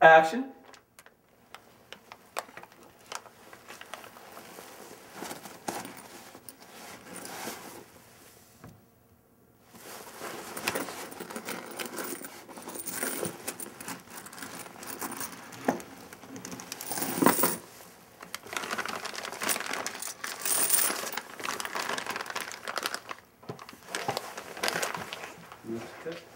Action. Okay.